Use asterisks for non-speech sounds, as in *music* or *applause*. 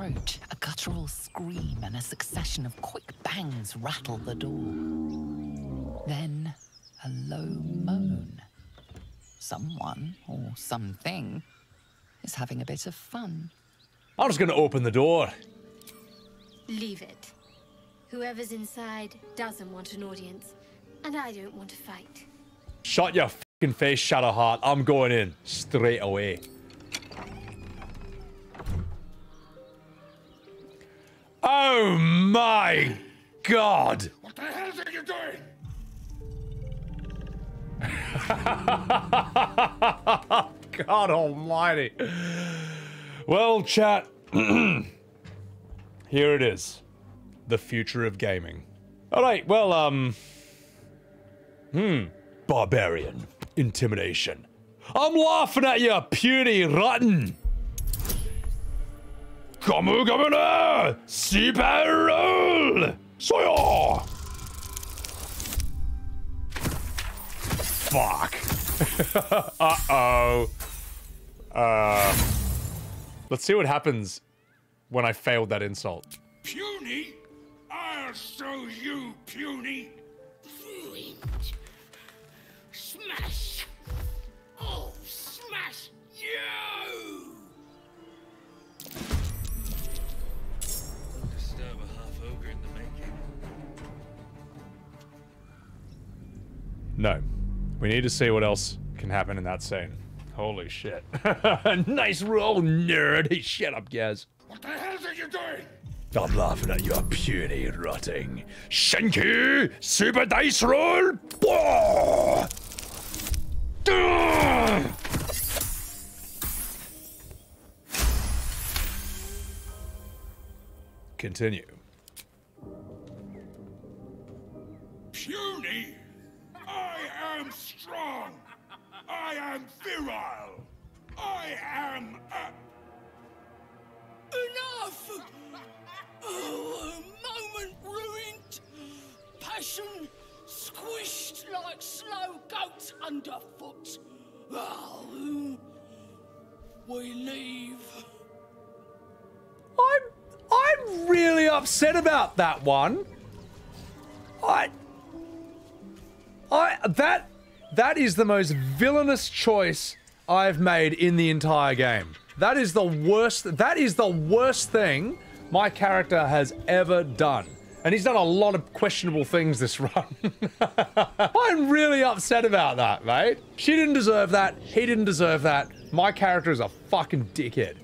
approach, a guttural scream and a succession of quick bangs rattle the door. Then, a low moan. Someone, or something, is having a bit of fun. I'm just gonna open the door. Leave it. Whoever's inside doesn't want an audience, and I don't want to fight. Shut your fucking face, Shadowheart. I'm going in straight away. Oh my god! What the hell are you doing? *laughs* God almighty. Well, chat. *clears throat* Here it is. The future of gaming. Alright, well, um. Hmm. Barbarian. Intimidation. I'm laughing at you, puny rotten! Kamu Governor! Super roll! Soya! Fuck. *laughs* Uh-oh. Uh, let's see what happens when I failed that insult. Puny? I'll show you, puny. Smash! No. We need to see what else can happen in that scene. Holy shit. *laughs* nice roll, nerd. Hey, *laughs* shut up, Gaz. What the hell are you doing? I'm laughing at your puny rotting. Shenki! Super dice roll! Whoa! Continue. Puny? I am strong. I am virile. I am a... Enough! Oh, a moment ruined. Passion squished like slow goats underfoot. Oh, we leave. I'm I'm really upset about that one. I that that is the most villainous choice I've made in the entire game. That is the worst that is the worst thing my character has ever done. And he's done a lot of questionable things this *laughs* run. I'm really upset about that, mate. She didn't deserve that. He didn't deserve that. My character is a fucking dickhead.